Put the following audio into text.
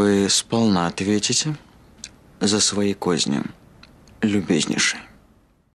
Вы сполна ответите за свои козни, любезнейший.